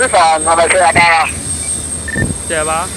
师傅，我来接下吧。谢吧。